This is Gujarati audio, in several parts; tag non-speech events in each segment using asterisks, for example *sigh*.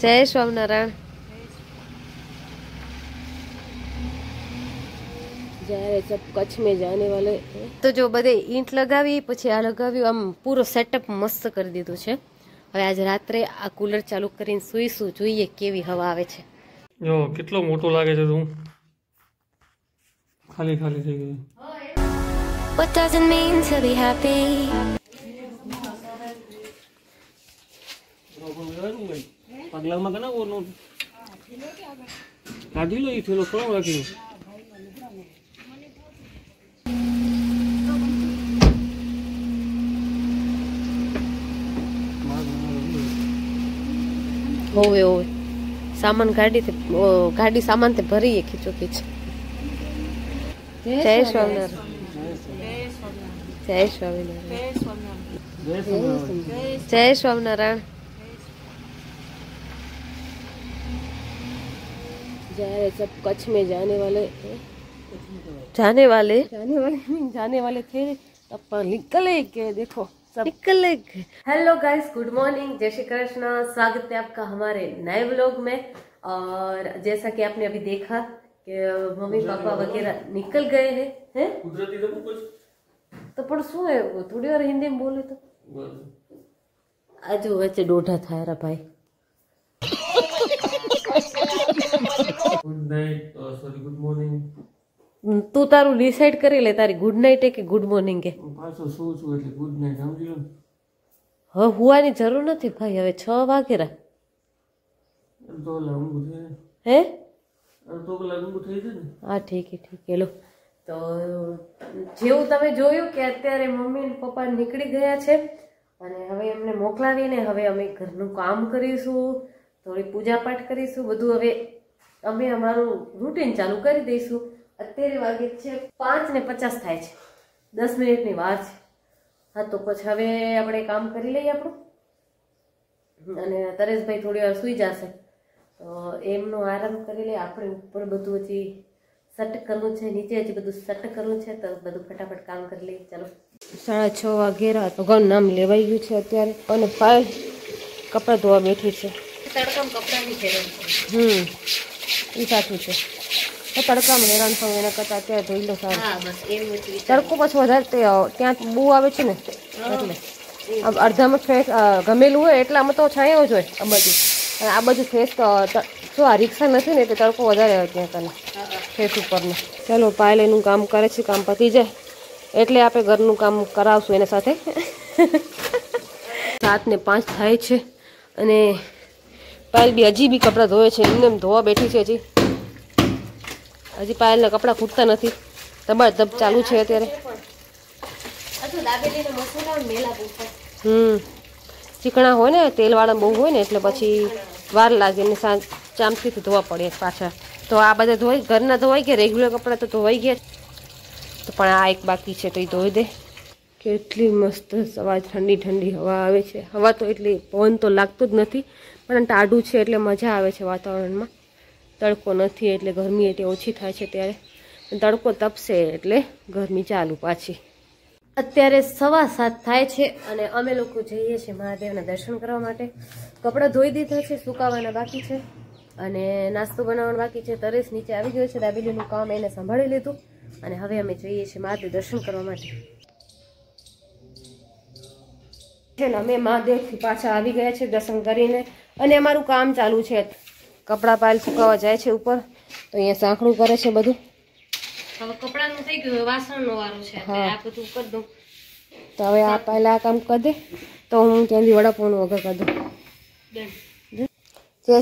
જય સ્વામિનારાયણ. કચ્છ મેં જાને વાલે તો જો બધે ઈંટ લગાવી પછી આ લગાવ્યું આમ પૂરો સેટઅપ મસ્ત કરી દીધું છે. હવે આજ રાત્રે આ કુલર ચાલુ કરીને સુઈશું જોઈએ કેવી હવા આવે છે. જો કેટલો મોટો લાગે છે તું? ખાલી ખાલી થઈ ગયું. What doesn't mean to be happy? પગલામાં કના કોનો કાઢી લો એ થેલો કોણ રાખી હોવે હોવે સામાન ગાડીથી ઓ, ગાડી સામાનથી ભરીએ ખીચો ખીચ જય સ્વામિનારાયણ જય સ્વામિનારાયણ જય સ્વામિનારાયણ જ્યારે सब कच्छ में जाने वाले जाने वाले जाने वाले नहीं जाने वाले थे तब पर निकले के देखो सब निकले गए हेलो गाइस गुड मॉर्निंग जय श्री कृष्ण स्वागत है आपका हमारे नए व्लॉग में और जैसा कि आपने अभी देखा कि मम्मी पापा वगैरह निकल गए हैं हैं કુદરતી તો कुछ તો પણ શું હે वो थोड़ी વાર हिंदी में बोले तो આજુ વચ્ચે દોઢા થાય રા ભાઈ good night sorry good morning તું તારું ડિસાઈડ કરી લે તારી ગુડ નાઇટ કે ગુડ મોર્નિંગ કે પાછો સૂ છું એટલે ગુડ નાઇટ સમજી લો હવે હુવાની જરૂર નથી ભાઈ હવે છ વાગેરા અડધો કલાક ઊંઘું થઈ હે? અડધો કલાક ઊંઘું થઈ જાય ને. હા ઠીક ઠીક હેલો. લો તો જેવું તમે જોયું કે અત્યારે મમ્મી અને પપ્પા નીકળી ગયા છે અને હવે એમને મોકલાવીને હવે અમે ઘરનું કામ કરીશું થોડી પૂજા પાઠ કરીશું બધું હવે અમે અમારું રૂટીન ચાલુ કરી દઈશું. અત્યારે વાગે છે પાંચ ને પચાસ થાય છે. દસ મિનિટની વાર છે. હા તો પછી હવે આપણે કામ કરી લઈએ આપણું. અને તરેશભાઈ થોડી વાર સુઈ જશે. તો એમનો આરામ કરી લઈએ. આપણે ઉપર બધું હજી સટ કરવું છે નીચે હજી બધું સટ કરવું છે તો બધું ફટાફટ કામ કરી લઈએ. ચાલો. સાડા છ વાગેરા ભગવાન નામ લેવાઈ ગયું છે અત્યારે. અને પાય કપડાં ધોવા બેઠી છે. તડકામાં કપડાં નહીં હમ. એ સાચું છે. તડકામાં હેરાન થવું એના કરતાં ત્યાં ધોઈ લો સારું. તડકો પછી વધારે ત્યાં બહુ આવે છે ને એટલે. આમ અડધામાં ફ્રેશ ગમેલું હોય એટલામાં તો છાંયો જ હોય આ બાજુ. અને આ બાજુ ફ્રેશ શું આ રિક્ષા નથી ને એટલે તડકો વધારે આવે ત્યાં કને ફેસ ઉપરનો. ચાલો પાયલ એનું કામ કરે છે કામ પતી જાય. એટલે આપણે ઘરનું કામ કરાવશું એના સાથે. *laughs* સાત ને પાંચ થાય છે અને પાયલ બી હજી બી કપડાં ધોવે છે, એમને એમ ધોવા બેઠી છે હજી. હજી પાયલના કપડાં ખૂટતા નથી. દબાડ દબ ચાલુ છે અત્યારે. હમ. ચીકણા હોય ને, તેલવાળા બહુ હોય ને, એટલે પછી વાર લાગે ને સાંજ, ચામચીથી ધોવા પડે પાછા તો આ બધા ધોઈ ઘરના ધોવાઈ ગયા, રેગ્યુલર કપડાં તો ધોવાઈ ગયા તો પણ આ એક બાકી છે, તો એ ધોઈ દે. કેટલી મસ્ત સવાર ઠંડી ઠંડી હવા આવે છે. હવા તો એટલી પવન તો લાગતું જ નથી. પણ ટાઢું છે એટલે મજા આવે છે વાતાવરણમાં. તડકો નથી એટલે ગરમી એટલે ઓછી થાય છે ત્યારે. તડકો તપશે એટલે ગરમી ચાલુ પાછી. અત્યારે સવા સાત થાય છે અને અમે લોકો જઈએ છીએ મહાદેવના દર્શન કરવા માટે. કપડાં ધોઈ દીધા છે, સુકાવાના બાકી છે અને નાસ્તો બનાવવાનો બાકી છે. તરેસ નીચે આવી ગયો છે, દાબેલીનું કામ એને સંભાળી લીધું અને હવે અમે જઈએ છીએ મહાદેવ દર્શન કરવા માટે. છે ને, અમે મહાદેવથી પાછા આવી ગયા છે દર્શન કરીને. અને અમારું કામ ચાલુ છે. કપડાં પાયલ સુકાવા જાય છે ઉપર. તો અહીંયા સાંકડું કરે છે બધું. હવે કપડાનું થઈ ગયું વાસણનો વારો છે. આ બધું કરી દઉં. તો હવે આ પહેલા આ કામ કરી દે. તો હું ત્યાંથી વડાપાઉં વગર કરી દઉં. જય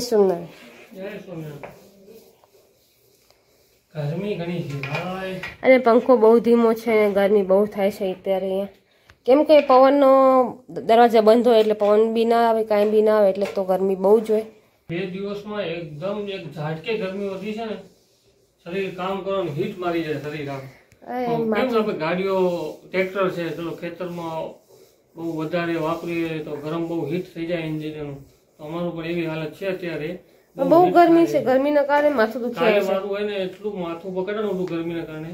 અને પંખો બહુ ધીમો છે અને ગરમી બહુ થાય છે અત્યારે અહીંયા. કેમ કે પવનનો દરવાજા બંધ હોય એટલે પવન બી ના આવે કાંઈ બી ના આવે એટલે તો ગરમી બહુ જ હોય. બે દિવસમાં એકદમ એક ઝાટકે ગરમી વધી છે ને શરીર કામ કરવાનું હીટ મારી જાય શરીર આમ. કેમ આપણે ગાડીઓ ટ્રેક્ટર છે ચલો ખેતરમાં બહુ વધારે વાપરીએ તો ગરમ બહુ હીટ થઈ જાય એન્જિનનું. તો અમારું પણ એવી હાલત છે અત્યારે. બહુ ગરમી છે ગરમીના કારણે માથું દુખે મારું હોય ને એટલું માથું પકડે ને ગરમીના કારણે.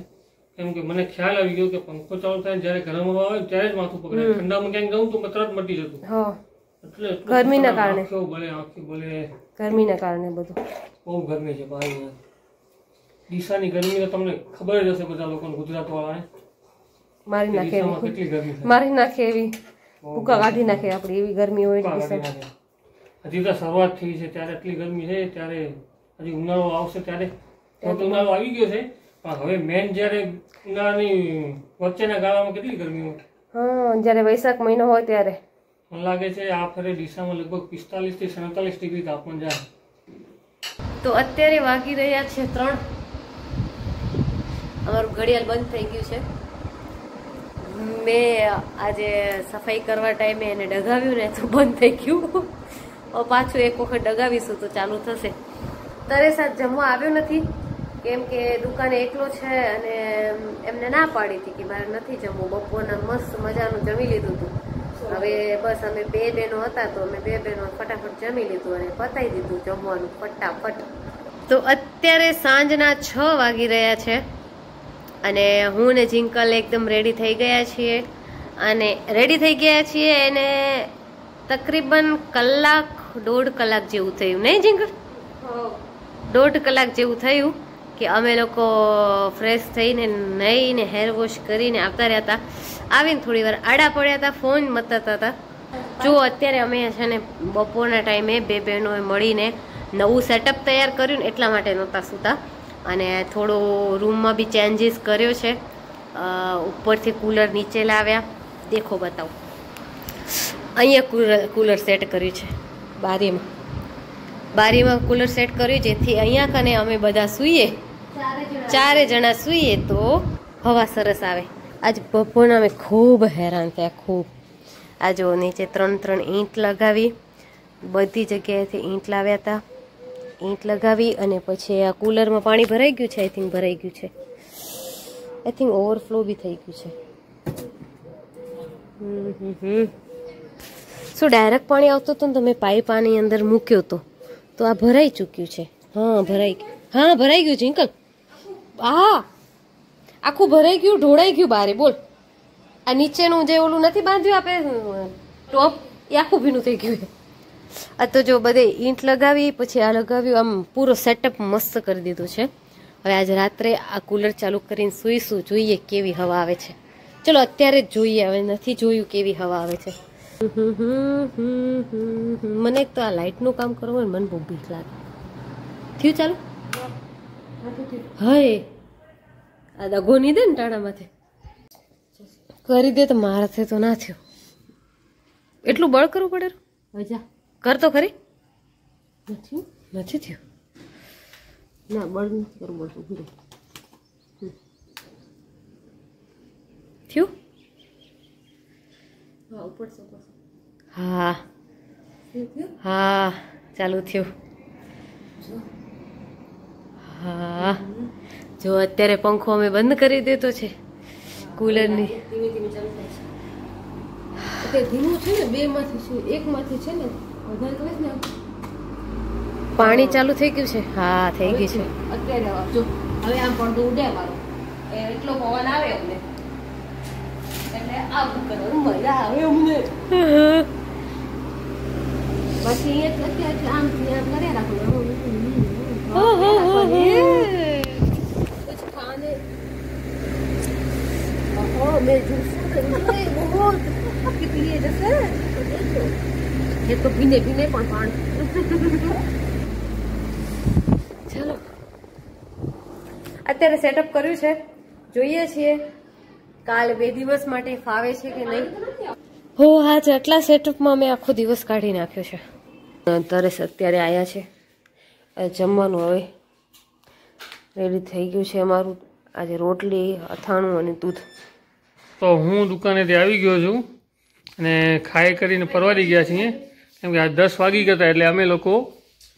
કેમ કે મને ખ્યાલ આવી ગયો કે પંખો ચાલુ થાય જ્યારે ગરમ હવા આવે ને ત્યારે જ માથું પકડે. ઠંડામાં ક્યાંક જવું તો તરત મટી જતું. એટલે ગરમીના કારણે. બળે આંખો બળે ગરમીના કારણે બધું. બહુ ગરમી છે ભાઈ. દિશાની ગરમી તો તમને ખબર જ હશે બધા લોકોને ગુજરાત વાળાને મારી નાખે કેટલી ગરમી મારી નાખે એવી. ભૂકા કાઢી નાખે આપણી એવી ગરમી હોય. હજી તો શરૂઆત થઈ છે ત્યારે એટલી ગરમી છે ત્યારે હજી ઉનાળો આવશે ત્યારે ઉનાળો આવી ગયો છે પણ હવે મેન જ્યારે ઉનાળાની વચ્ચેના ગાળામાં કેટલી ગરમી હોય? હા જ્યારે વૈશાખ મહિનો હોય ત્યારે. મને લાગે છે આ ફરે ડીસામાં લગભગ પિસ્તાલીસથી સડતાલીસ ડિગ્રી તાપમાન જાય. તો અત્યારે વાગી રહ્યા છે ત્રણ. અમારું ઘડિયાળ બંધ થઈ ગયું છે. મેં આજે સફાઈ કરવા ટાઈમે એને ડગાવ્યું ને તો બંધ થઈ ગયું. પાછું એક વખત ડગાવીશું તો ચાલુ થશે. તરે સાથ જમવા આવ્યો નથી? કેમ કે દુકાને એકલો છે અને એમને ના પાડી હતી કે મારે નથી જમવું. બપોરના મસ્ત મજાનું જમી લીધું હતું હવે બસ અમે બે બહેનો હતા તો અમે બે બહેનો ફટાફટ જમી લીધું અને પતાવી દીધું જમવાનું ફટાફટ. તો અત્યારે સાંજના છ વાગી રહ્યા છે અને હું ને જિંકલ એકદમ રેડી થઈ ગયા છીએ અને રેડી થઈ ગયા છીએ એને તકરીબન કલાક દોઢ કલાક જેવું થયું. નહીં જિંકલ? દોઢ કલાક જેવું થયું. કે અમે લોકો ફ્રેશ થઈને નહીને હેર વોશ કરીને આવતા રહ્યા હતા. આવીને થોડી વાર આડા પડ્યા હતા ફોન મતાતા હતા. જો અત્યારે અમે છે ને બપોરના ટાઈમે બે બહેનોએ મળીને નવું સેટઅપ તૈયાર કર્યું ને એટલા માટે નહોતા સૂતા. અને થોડો રૂમમાં બી ચેન્જીસ કર્યો છે. ઉપરથી કુલર નીચે લાવ્યા. દેખો બતાવો. અહીંયા કુલર કુલર સેટ કર્યું છે. બારીમાં. બારીમાં કુલર સેટ કર્યું, જેથી અહીંયા કને અમે બધા સૂઈએ. ચારે જણા સૂઈએ તો હવા સરસ આવે. આજ બપોરના અમે ખૂબ હેરાન થયા, ખૂબ. આ જો નીચે ત્રણ ત્રણ ઈંટ લગાવી, બધી જગ્યાએથી ઈંટ લાવ્યા હતા ઈંટ લગાવી અને પછી આ કુલરમાં પાણી ભરાઈ ગયું છે આઈ થિંક ભરાઈ ગયું છે. આઈ થિંક ઓવરફ્લો બી થઈ ગયું છે. શું ડાયરેક્ટ પાણી આવતું હતું ને તમે પાઇપ આની અંદર મૂક્યો હતો તો આ ભરાઈ ચૂક્યું છે. હા, ભરાઈ ગયું. હા, ભરાઈ ગયું છે અંકલ હા. આખું ભરાઈ ગયું, ઢોળાઈ ગયું બારે, બોલ. આ નીચેનું જે ઓલું નથી બાંધ્યું આપણે ટોપ, એ આખું ભીનું થઈ ગયું આ તો જો બધે ઈંટ લગાવી, પછી આ લગાવ્યું, આમ પૂરો સેટઅપ મસ્ત કરી દીધું છે. હવે આજે રાત્રે આ કુલર ચાલુ કરીને સૂઈશું, જોઈએ કેવી હવા આવે છે. ચલો, અત્યારે જ જોઈએ, હવે નથી જોયું કેવી હવા આવે છે. મને એક તો આ લાઇટનું કામ કરવું હોય મને બહુ બીક લાગે. થયું ચાલુ? હય. આ દગો નહીં દે ને ટાણામાંથી? કરી દે તો મારાથી તો ના થયું. એટલું બળ કરવું પડે? મજા. કર તો ખરી. નથી? નથી થયું. ના બળ નથી કરવું. હમ. થયું? હા હા. ચાલુ થયું. હા. જો અત્યારે પંખો અમે બંધ કરી દેતો છે કુલરની. ધીમું છે. ને બે માંથી એક માંથી છે ને વધારે કરે ને પાણી ચાલુ થઈ ગયું છે? હા થઈ ગયું છે. અત્યારે જો હવે આમ પણ ઉડે મારો. એટલો પવન આવે અમને. એટલે આવું કરવાનું મજા આવે અમને. પછી એક અત્યારે આમ આમ કર્યા રાખવાનું कुछ खाने ओहो मैं जूस बहुत कितनी है जैसे तो देखो ये तो पीने पीने पण पान ચલો અત્યારે સેટઅપ કર્યું છે જોઈએ છીએ કાલ બે દિવસ માટે ફાવે છે કે નહીં હો આજ આટલા સેટઅપમાં મેં આખો દિવસ કાઢી નાખ્યો છે તરસ અત્યારે આવ્યા છે હવે જમવાનું હવે રેડી થઈ ગયું છે અમારું. આજે રોટલી અથાણું અને દૂધ. તો હું દુકાનેથી આવી ગયો છું અને ખાઈ કરીને પરવારી ગયા છીએ. કેમ કે આ દસ વાગી ગયા હતા એટલે અમે લોકો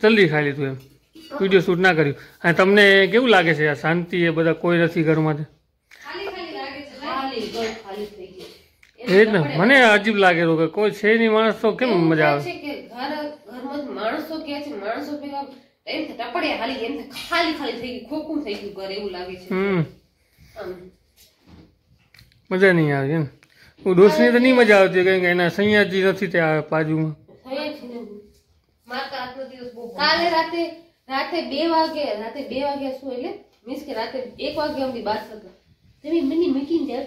જલ્દી ખાઈ લીધું એમ. વીડિયો શૂટ ના કર્યું. અને તમને કેવું લાગે છે? આ શાંતિ એ બધા કોઈ નથી ઘરમાં એ જ ને. મને અજીબ લાગે કે કોઈ છે નહીં માણસ તો કેમ મજા આવે છે કે ઘર ઘરમાં માણસો કે છે માણસો ભેગા એમ થાય ટપડિયા હાલી એમ ખાલી ખાલી થઈ ગયું ખોખું થઈ ગયું ઘર એવું લાગે છે. મજા નહીં આવે એમ. હું દોસ્તની તો નહીં મજા આવતી કેમ કે એના સૈયાજી નથી ત્યાં બાજુમાં. તો કાલે રાતે રાતે બે વાગે રાતે બે વાગે શું એટલે? મીન્સ કે રાતે એક વાગે અમથી બાર હતા તમે મને મૂકીને જાવ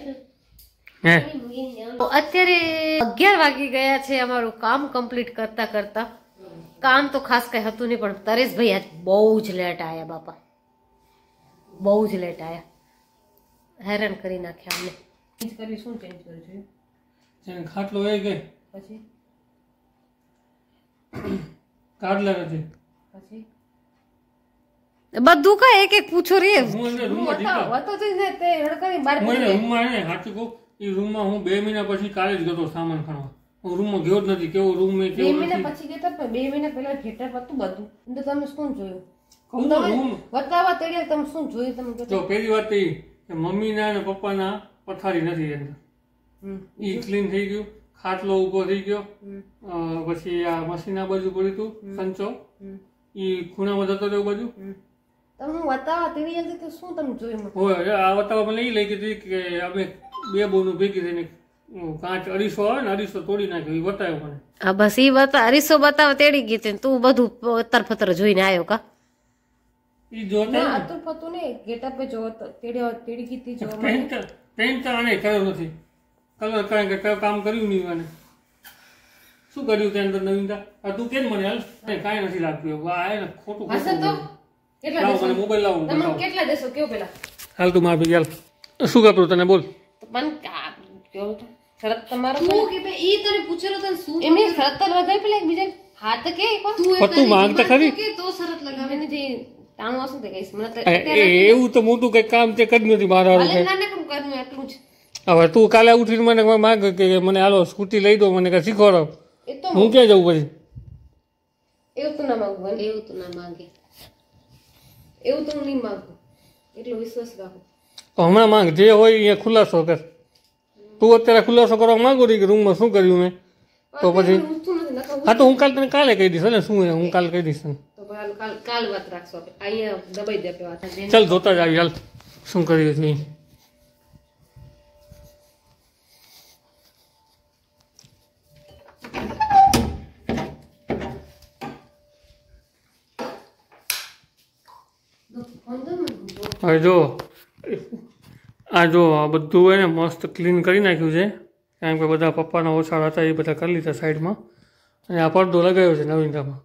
તો અત્યારે અગિયાર વાગી ગયા છે અમારું કામ કમ્પ્લીટ કરતા કરતા. કામ તો ખાસ કઈ હતું નહીં પણ તરેશભાઈ આજ બહુ જ લેટ આયા બાપા. બહુ જ લેટ આયા. હેરાન કરી નાખ્યા અમને. ચેન્જ કરી શું ચેન્જ કર્યું છે? જેને ખાટલો એ ગઈ. પછી? કાઢલા નથી પછી? બધું કા એક એક પૂછો રે. હું એને રૂમમાં બતાવો જીતા વતો થઈ જાય તે હડકારી બાર હું એને રૂમમાં એને સાચું કહું એ રૂમમાં હું બે મહિના પછી કાલે જ ગયો સામાન ખાણવા. હું રૂમમાં ગયો જ નથી કેવો રૂમ એ બે કેવો મહિના પછી ગયા તા બે મહિના પહેલા થિયેટર હતું બધું. તો તમે શું જોયું? રૂમ બતાવવા તેડે તમે શું જોયું તમે તો પહેલી વાત ઈ કે મમ્મીના અને પપ્પાના પથારી નથી અંદર. ઈ ક્લીન થઈ ગયું ખાટલો ઊભો થઈ ગયો. પછી આ મશીન આ બાજુ પડ્યું હતું સંચો. ઈ ખૂણામાં જતો રહ્યો બાજુ. તમે વતાવા તેની અંદર શું તમે જોયું હોય આ વતાવા મને એ લઈ ગઈ હતી કે અમે બે બોનું ભેગી થઈને કાંચ અઢીસો આવે ને અઢીસો તોડી નાખ્યો એ બતાવ્યો મને. હા બસ ઈ બતા અરીસો બતાવ તેડી ગઈ હતી તું બધું અતર ફતર જોઈને આવ્યો કા? ઈ જો ના. આતુર ફતું ને ગેટઅપ પે જોવો તેડી તેડી કીધી જોવા મને. પેન્ટ પેન્ટ આને કર્યો નથી. કલર કારણ કે કામ કર્યું નહીં મને શું કર્યું ત્યાં અંદર નવીનતા? આ તું કેમ મને હાલ? કાંઈ નથી લાગતું એવું. આ એને ખોટું હશે તો કેટલા દેશો? મને મોબાઈલ લાવો તમે કેટલા દેશો? કયો પેલા? હાલ તું માર ભેગી હાલ. શું કરું તને બોલ. તો મને કા- કયો તો. શરત તમારો તું કે બે ઈ તને પૂછેલો તને શું એમની શરત તો લગાવી પેલા એકબીજા હાથ કે પણ તું માંગતા ખરી. કે તો શરત લગાવે? ને જે ટાણું હશે તે કહીશ. મને તો એ- એ- એવું તો મોટું કઈ કામ તે કર્યું નથી મારા હારું. નાને પણ કરવું એટલું જ. હવે તું કાલે ઉઠીને મને માંગ કે મને હાલો સ્કૂટી લઈ દો મને કઈ શીખવાડો. એ તો હું ક્યાં જવું પછી? એવું તો ના માંગુ ભલે. એવું તો ના માંગે. એવું તો હું નહીં માંગુ. એટલો વિશ્વાસ રાખો. હમણાં માંગ જે હોય અહીંયા ખુલાસો કર. તું અત્યારે ખુલાસો કરવા માંગુ રહી કે રૂમમાં શું કર્યું મેં? તો પછી હા તો હું કાલે તને કાલે કહી દઈશ ને શું હું કાલે કહી દઈશ ચાલ જોતા જ આવી હાલ. શું કર્યું છે હવે જો. આ જો બધું એને મસ્ત ક્લીન કરી નાખ્યું છે. કારણ કે બધા પપ્પાના ઓછાળ હતા એ બધા કરી લીધા સાઈડમાં. અને આ પડદો લગાવ્યો છે નવીનતામાં.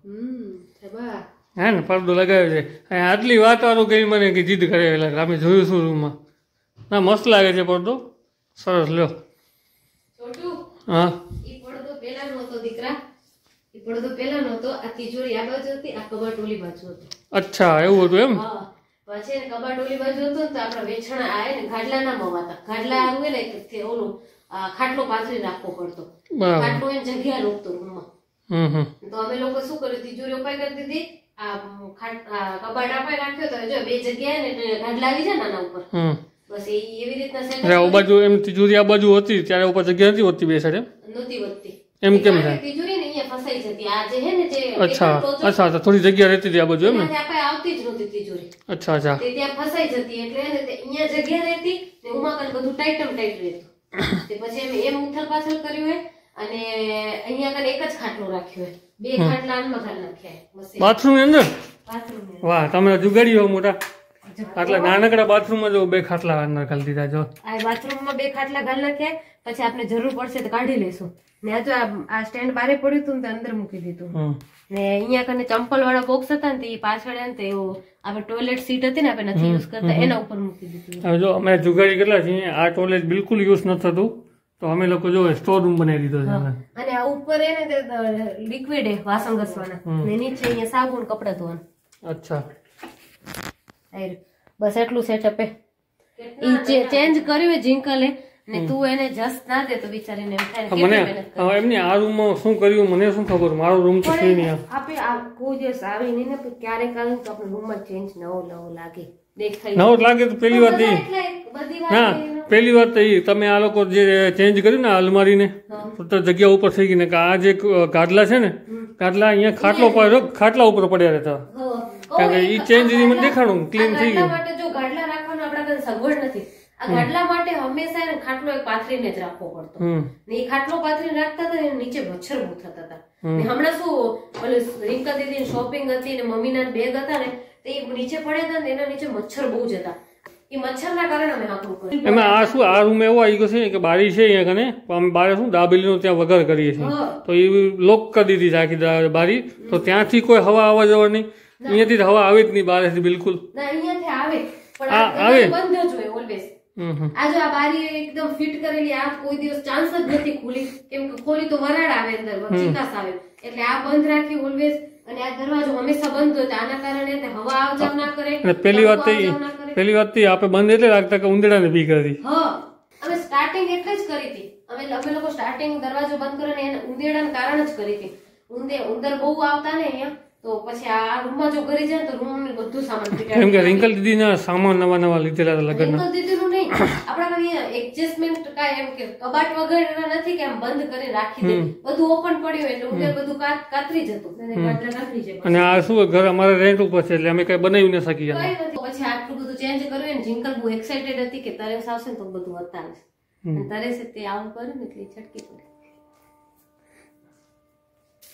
હા ને પડદો લગાવ્યો છે. અને આટલી વાત વાળું કરી મને કે જીદ કરે એટલે અમે જોયું છું રૂમમાં. ના મસ્ત લાગે છે પડદો સરસ લ્યો. હા. અચ્છા એવું હતું એમ? પછી કબાટ ઓલી બાજુ હતું ને તો આપણે વેચણા આવે ને ગાડલા ના મવાતા. ગાડલા આવે ને ઓલું ખાટલો પાથરી નાખવો પડતો. ખાટલો એની જગ્યા રોકતો રૂમમાં. તો અમે લોકો શું કર્યું તિજોરી ઉપાય કરી દીધી. આ ખાટ કબાટ આપણે રાખ્યો તો જો બે જગ્યાએ ને ગાડલા આવી જાય નાના આના ઉપર. હમ. બસ એ એવી રીતના સેટ આ બાજુ એમ તિજોરી આ બાજુ હતી ત્યારે ઉપર જગ્યા નથી હોતી બે સાઈડ એમ? નહોતી વધતી એમ કેમ થાય? તિજોરી ફસાઈ જતી. આ જે હે ને જે અચ્છા અચ્છા અચ્છા થોડી જગ્યા રહેતી હતી આ બાજુ એમ ને? આપણે આવતી જ નહોતી તિજોરી અચ્છા અચ્છા. તે ત્યાં ફસાઈ જતી એટલે એને તે અહીંયા જગ્યા રહેતી ને ઉમાકન બધું ટાઈટમ ટાઈટ રહેતું. *coughs* તે પછી એમ એમ ઉથલ પાછળ કર્યું હે અને અહીંયા કને એક જ ખાટલો રાખ્યો હે. બે ખાટલા ઘાલ નાખ્યા બાથરૂમની અંદર? બાથરૂમ વાહ તમે જુગાડી હો મોટા. આટલા નાનકડા બાથરૂમમાં જો બે ખાટલા અંદર ખાલી દીધા જો. આ બાથરૂમમાં બે ખાટલા ઘાલ નાખ્યા પછી આપણે જરૂર પડશે તો કાઢી લેશું. ને આ જો આ સ્ટેન્ડ બારે પડ્યું હતું ને અંદર મૂકી દીધું. ને અહીંયા કને ચંપલ વાળા બોક્સ હતા ને તો એ પાછળ ને તો એવું આપણે ટોયલેટ સીટ હતી ને આપણે નથી યુઝ કરતા એના ઉપર મૂકી દીધું. હવે જો અમે જુગાડી કેટલા છીએ આ ટોયલેટ બિલકુલ યુઝ નથી થતું. તો અમે લોકો જો સ્ટોર રૂમ બનાવી દીધો છે અને આ ઉપર એને લિક્વિડ વાસણ ઘસવાના. ને નીચે અહીંયા સાબુ કપડા ધોવાના. અચ્છા. બસ એટલું સેટઅપ હે ચેન્જ કર્યું જિંકલે ને તું એને જસ્ટ ના દે તો બિચારીને એમ થાય મને કેટલી મહેનત હવે એમની આ રૂમમાં શું કર્યું મને શું ખબર? મારો રૂમ તો છે નહીં આપણે આ કોઈ દિવસ આવે નહીં ને ક્યારેક આવે તો આપણે રૂમમાં ચેન્જ નવો નવો લાગે. નવો લાગે તો પેલી વાત એ એટલે બધી વાત હા પેલી વાત તો એ તમે આ લોકો જે ચેન્જ કર્યું ને આ અલમારીને તો જગ્યા ઉપર થઈ ગઈ ને કે આ જે ગાદલા છે ને ગાદલા અહીંયા ખાટલો પડ્યો ખાટલા ઉપર પડ્યા રહેતા. કારણ કે ઈ ચેન્જ મને દેખાણું ક્લીન થઈ ગયું. માટે જો ગાડલા રાખવાનો આપણા પાસે સગવડ નથી. આ ગાડલા માટે હંમેશા એને ખાટલો એક પાથરીને જ રાખવો પડતો. ને એ ખાટલો પાથરીને રાખતા હતા ને નીચે મચ્છર બહુ થતા હતા. ને હમણાં શું ઓલે રિંકા દીદી શોપિંગ હતી ને મમ્મીના બેગ હતા ને તે નીચે પડ્યા હતા ને એના નીચે મચ્છર બહુ જ હતા. એ મચ્છરના કારણે અમે હાકડું કર્યું. એમાં આ શું આ રૂમ એવો આવી ગયો છે કે બારી છે અહીંયા કને અમે બારે શું દાબેલીનો ત્યાં વગર કરીએ છીએ. તો એ લોક કરી દીધી આખી બારી. તો ત્યાંથી કોઈ હવા આવવા જવા નહીં અહીંયાથી હવા આવે જ નહીં બારેથી બિલકુલ. ના અહીંયાથી આવે. પણ. બંધ જ હોય ઓલવેઝ હમ હમ. આ જો આ બારી એકદમ ફિટ કરેલી આ કોઈ દિવસ ચાન્સ જ નથી ખુલી. કેમ કે ખોલી તો વરાળ આવે અંદર ચિકાસ આવે. એટલે આ બંધ રાખી ઓલવેઝ અને આ દરવાજો હંમેશા બંધ હોય આના કારણે હવા આવ જાવ ના કરે અને પહેલી વાત કરે. પહેલી વાત આપણે બંધ એટલે રાખતા કે ઉંદરડાને ને હતી હા અમે સ્ટાર્ટિંગ એટલે જ કરી હતી. અમે અમે લોકો સ્ટાર્ટિંગ દરવાજો બંધ કરીને ઉંદેડાના કારણે જ કરી હતી. ઉંદે ઉંદર બહુ આવતા ને અહીંયા. તો પછી આ રૂમમાં જો કરી જાય તો રૂમ બધું સામાન કેમ કે રિંકલ દીદીના સામાન નવા નવા લીધેલા હતા રિંકલ દીદીનું નહીં. આપણા અહીંયા એડજસ્ટમેન્ટ કાંઈ એમ કે કબાટ વગર નથી કે આમ બંધ કરી રાખી દે. બધું ઓપન પડ્યું એટલે ઉંદર બધું કાતરી જતું. કાતરા કાતરી જાય અને આ શું ઘર અમારે રેન્ટ ઉપર છે એટલે અમે કઈ બનાવી ન શકીએ પછી આટલું બધું ચેન્જ કર્યું ને જિંકલ બહુ એક્સાઇટેડ હતી કે તરેસ આવશે ને તો બધું બતાવીશ અને તરેસે તે આવું કર્યું ને એટલે છટકી પડી.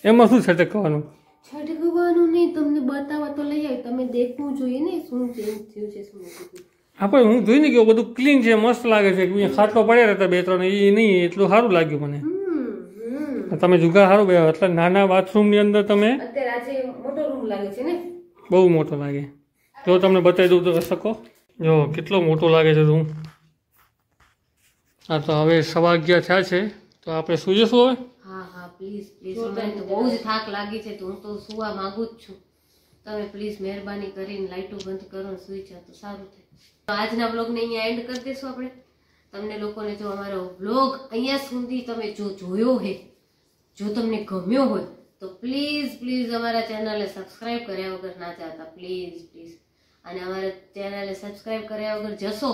એમાં શું છટકવાનું છટકવાનું નહીં તમને બતાવવા તો લઈ આવી તમે દેખવું જોઈએ ને શું ચેન્જ થયું છે શું નથી પણ હું જોઈને કે બધું ક્લીન છે મસ્ત લાગે છે. કે ખાટલો પડ્યા રહેતા બે ત્રણ એ નહીં એટલું સારું લાગ્યું મને. તમે જુગા સારું બે એટલે નાના બાથરૂમની અંદર તમે મોટો રૂમ લાગે છે ને? બહુ મોટો લાગે. જો તમને બતાવી દઉં તો શકો જો કેટલો મોટો લાગે છે રૂમ હા તો હવે સવા અગિયાર થયા છે. તો આપણે સુઈ જશું હવે? હા હા પ્લીઝ પ્લીઝ મને તો બહુ જ થાક લાગી છે તો હું તો સુવા માંગુ જ છું. તમે પ્લીઝ મહેરબાની કરીને લાઇટો બંધ કરો ને સુઈ જાઓ તો સારું થાય. તો આજના બ્લોગને અહીંયા એન્ડ કરી દઈશું આપણે. તમને લોકોને જો અમારો બ્લોગ અહીંયા સુધી તમે જો જોયો હે જો તમને ગમ્યો હોય તો પ્લીઝ પ્લીઝ અમારા ચેનલને સબસ્ક્રાઇબ કર્યા વગર ના જાતા. Please please. અને અમારા ચેનલને સબસ્ક્રાઈબ કર્યા વગર જશો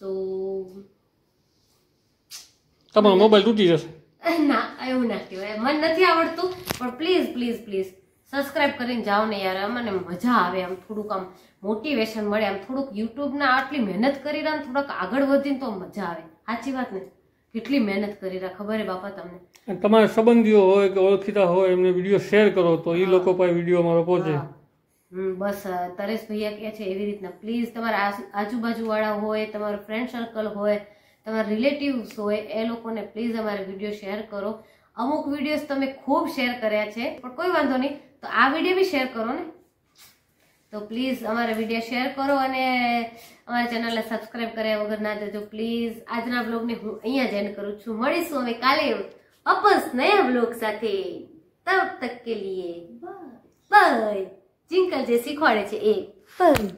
તો તમારો મોબાઈલ તૂટી જશે. *laughs* ના એવું ના કહેવાય મને નથી આવડતું પણ પ્લીઝ પ્લીઝ પ્લીઝ સબસ્ક્રાઇબ કરીને જાઓ ને યાર. અમને મજા આવે આમ થોડુંક આમ મોટિવેશન મળે. આમ થોડુંક યુટ્યુબના આટલી મહેનત કરી રહ્યા થોડાક આગળ વધીને તો મજા આવે. સાચી વાત ને? કેટલી મહેનત કરી રહ્યા ખબર હે બાપા તમને? તમારા સંબંધીઓ હોય કે ઓળખીતા હોય એમને વીડિયો શેર કરો તો એ લોકો પાસે વીડિયો અમારો પહોંચે. બસ તરેશ ભૈયા કહે છે એવી રીતના પ્લીઝ તમારા આજુબાજુવાળા હોય તમારું ફ્રેન્ડ સર્કલ હોય તમારા રિલેટિવ્સ હોય એ લોકોને પ્લીઝ અમારે વીડિયો શેર કરો. અમુક વિડીયોઝ તમે ખૂબ શેર કર્યા છે પણ કોઈ વાંધો નહીં તો આ વીડિયો બી શેર કરો ને. તો પ્લીઝ અમારા વીડિયો શેર કરો અને અમારા ચેનલને સબસ્ક્રાઈબ કર્યા વગર ના જજો પ્લીઝ આજના બ્લોગને હું અહીંયા જ એન્ડ કરું છું. મળીશું અમે કાલે વાપસ નયા બ્લોગ સાથે. તબ તક કે લીએ બાય જિંકલ જે શીખવાડે છે એ. બાય